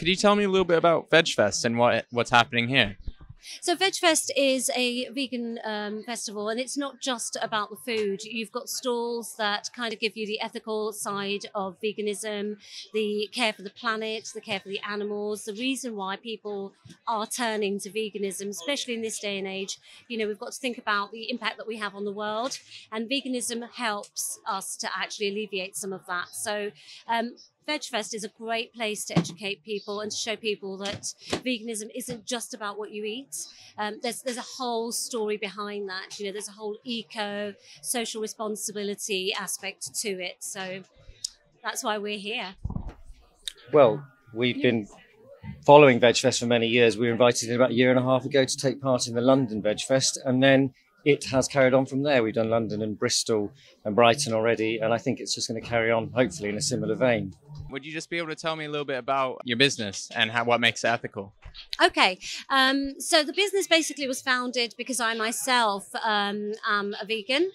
Could you tell me a little bit about VegFest and what what's happening here? So VegFest is a vegan um, festival, and it's not just about the food. You've got stalls that kind of give you the ethical side of veganism, the care for the planet, the care for the animals, the reason why people are turning to veganism, especially in this day and age. You know, we've got to think about the impact that we have on the world, and veganism helps us to actually alleviate some of that. So um, VegFest is a great place to educate people and to show people that veganism isn't just about what you eat. Um, there's there's a whole story behind that. You know, there's a whole eco social responsibility aspect to it. So that's why we're here. Well, we've been following VegFest for many years. We were invited in about a year and a half ago to take part in the London VegFest, and then it has carried on from there. We've done London and Bristol and Brighton already, and I think it's just going to carry on, hopefully, in a similar vein. Would you just be able to tell me a little bit about your business and how what makes it ethical? Okay, um, so the business basically was founded because I myself um, am a vegan,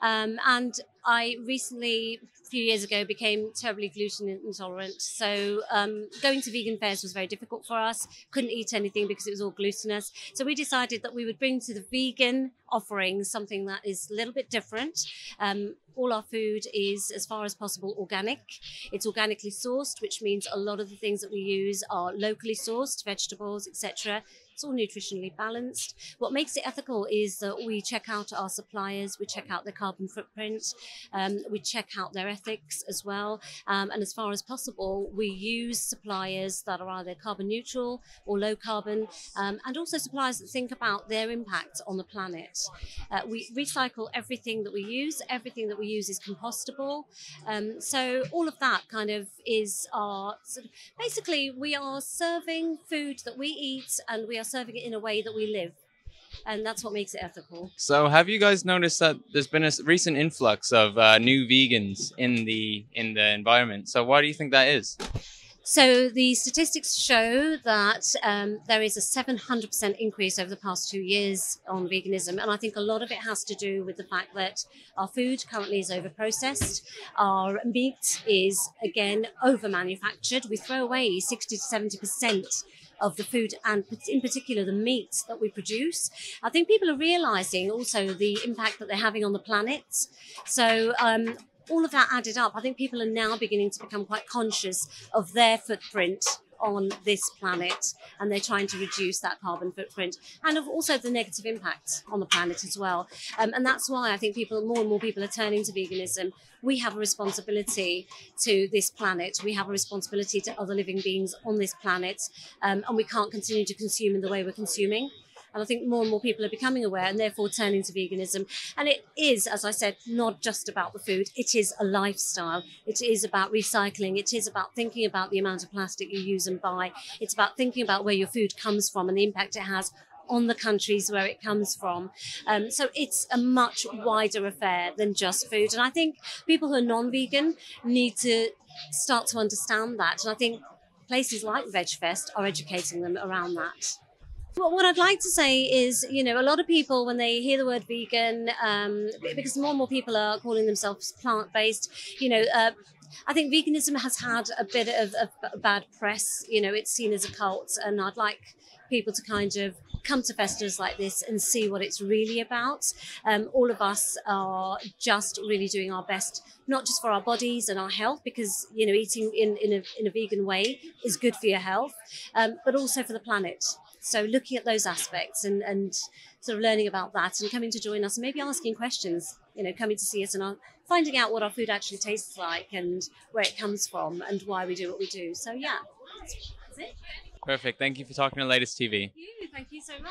um, and I recently, a few years ago, became terribly gluten intolerant. So um, going to vegan fairs was very difficult for us. Couldn't eat anything because it was all glutinous. So we decided that we would bring to the vegan offerings something that is a little bit different. Um, all our food is, as far as possible, organic. It's organically sourced, which means a lot of the things that we use are locally sourced, vegetables, etc. It's all nutritionally balanced. What makes it ethical is that we check out our suppliers, we check out their carbon footprint, um, we check out their ethics as well. Um, and as far as possible, we use suppliers that are either carbon neutral or low carbon, um, and also suppliers that think about their impact on the planet. Uh, we recycle everything that we use, everything that we use is compostable. Um, so all of that kind of is our sort of, basically we are serving food that we eat and we are serving it in a way that we live. And that's what makes it ethical. So, have you guys noticed that there's been a recent influx of uh, new vegans in the in the environment? So, why do you think that is? So the statistics show that um, there is a 700% increase over the past two years on veganism. And I think a lot of it has to do with the fact that our food currently is overprocessed. Our meat is, again, over manufactured. We throw away 60 to 70% of the food and in particular the meat that we produce. I think people are realizing also the impact that they're having on the planet. So um, all of that added up, I think people are now beginning to become quite conscious of their footprint on this planet and they're trying to reduce that carbon footprint and of also the negative impact on the planet as well. Um, and that's why I think people, more and more people are turning to veganism. We have a responsibility to this planet. We have a responsibility to other living beings on this planet. Um, and we can't continue to consume in the way we're consuming. And I think more and more people are becoming aware and therefore turning to veganism. And it is, as I said, not just about the food, it is a lifestyle. It is about recycling. It is about thinking about the amount of plastic you use and buy. It's about thinking about where your food comes from and the impact it has on the countries where it comes from. Um, so it's a much wider affair than just food. And I think people who are non vegan need to start to understand that. And I think places like VegFest are educating them around that. What I'd like to say is, you know, a lot of people when they hear the word vegan, um, because more and more people are calling themselves plant-based, you know. Uh, I think veganism has had a bit of, of bad press. You know, it's seen as a cult, and I'd like people to kind of come to festivals like this and see what it's really about. Um, all of us are just really doing our best, not just for our bodies and our health, because you know eating in, in, a, in a vegan way is good for your health, um, but also for the planet. So looking at those aspects and, and sort of learning about that and coming to join us and maybe asking questions, you know, coming to see us and our, finding out what our food actually tastes like and where it comes from and why we do what we do. So yeah, that's, that's it. Perfect. Thank you for talking to Latest TV. Thank you. Thank you so much.